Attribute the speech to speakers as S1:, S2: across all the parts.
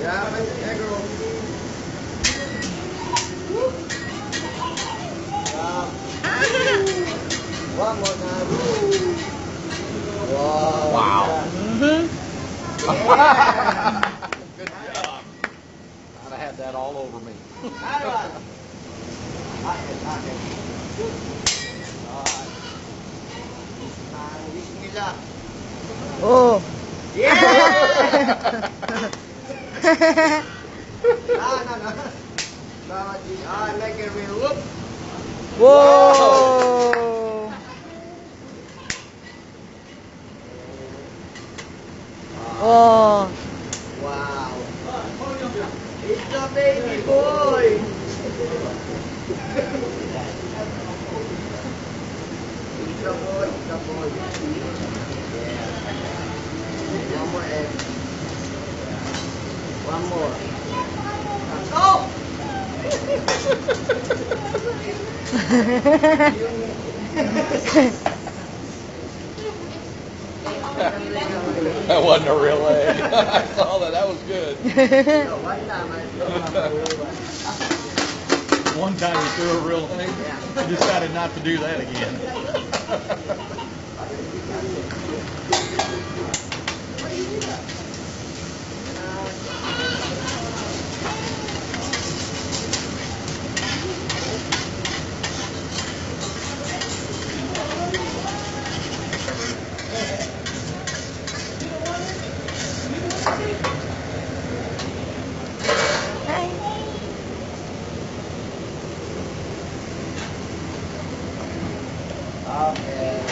S1: Yeah, my egg roll. Yeah. One more time. Wow.
S2: Wow.
S1: Yeah.
S2: Good job. I'd have had that all over me.
S1: Alright. Lock it, lock it. Alright. Bismillah.
S3: Oh.
S1: Yeah! No, no, no. No, I like it real. Whoop.
S3: Whoa. Whoa. Wow. Oh.
S1: Wow. It's a baby boy. It's a boy, it's a boy. Yeah. One more egg. One more. Let's go!
S2: That wasn't a real egg. I saw that. That was good.
S1: One time I threw my
S2: One time you threw a real thing.
S1: Yeah.
S2: You decided not to do that again.
S3: Hi.
S1: Okay.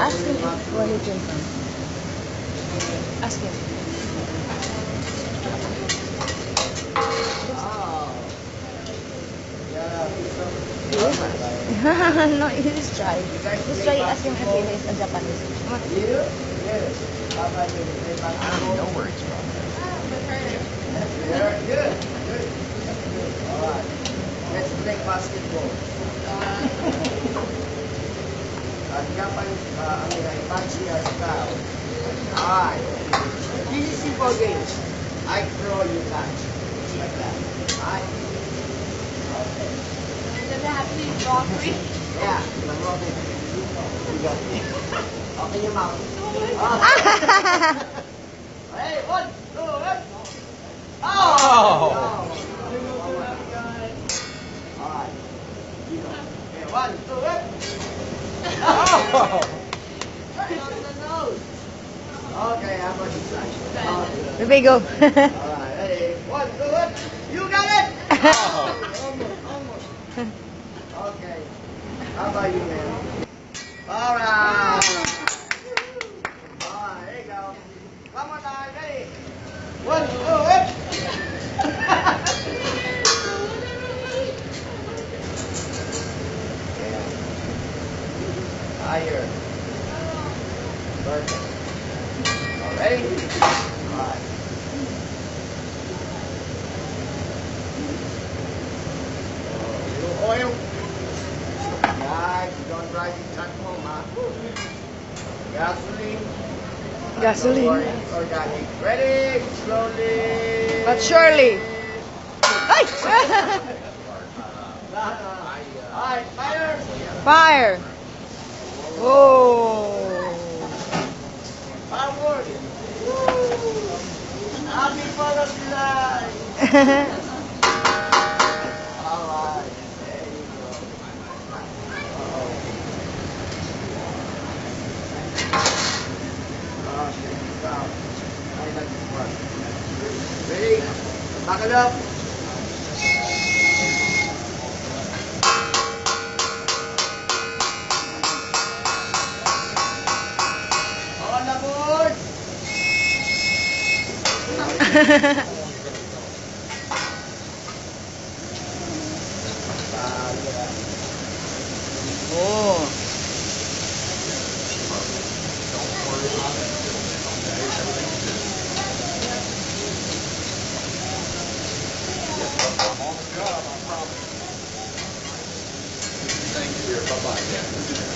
S3: Ask him where he. Ask him.
S1: Oh. Yeah.
S3: no, you just try. Just try asking him if he's a Japanese. Come on.
S1: You? Yes. How about you? Say back
S2: I don't know where it's from.
S1: Good. Good. All right. Let's play basketball. At Japanese, uh, I mean, like, fancy as style. All right. This is simple games. I throw, you catch. Like that. All right. Okay.
S4: Does it have to be broccoli?
S1: Yeah. The Robin. You got it. Open your mouth. Ah. Hey, one, two, one. Oh!
S2: Oh.
S1: Alright. Okay, one, two, one.
S2: Oh.
S1: Right on the nose. Okay, how about this side?
S3: Here we go.
S1: Alright, ready? One, two, one. You got it!
S2: Oh.
S1: Okay. How about you, man? Alright. Alright, there you go. One more time, ready? One, two, one. Higher. Perfect. All ready? All right. Gasoline.
S3: Gasoline.
S1: Organic. Ready? Slowly.
S3: But surely.
S1: Alright, fire.
S3: Fire. Whoa.
S1: Forward. Happy Day. Alright, there you go. Uh-oh. Okay, stop. I like this part. Ready? Back it up.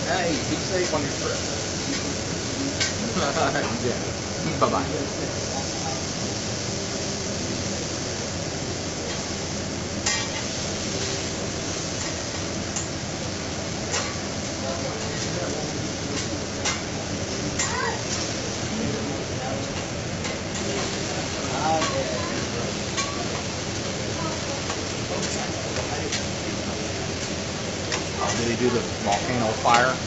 S2: Hey, be safe on your trip. yeah. Bye-bye. Did he do the volcano fire?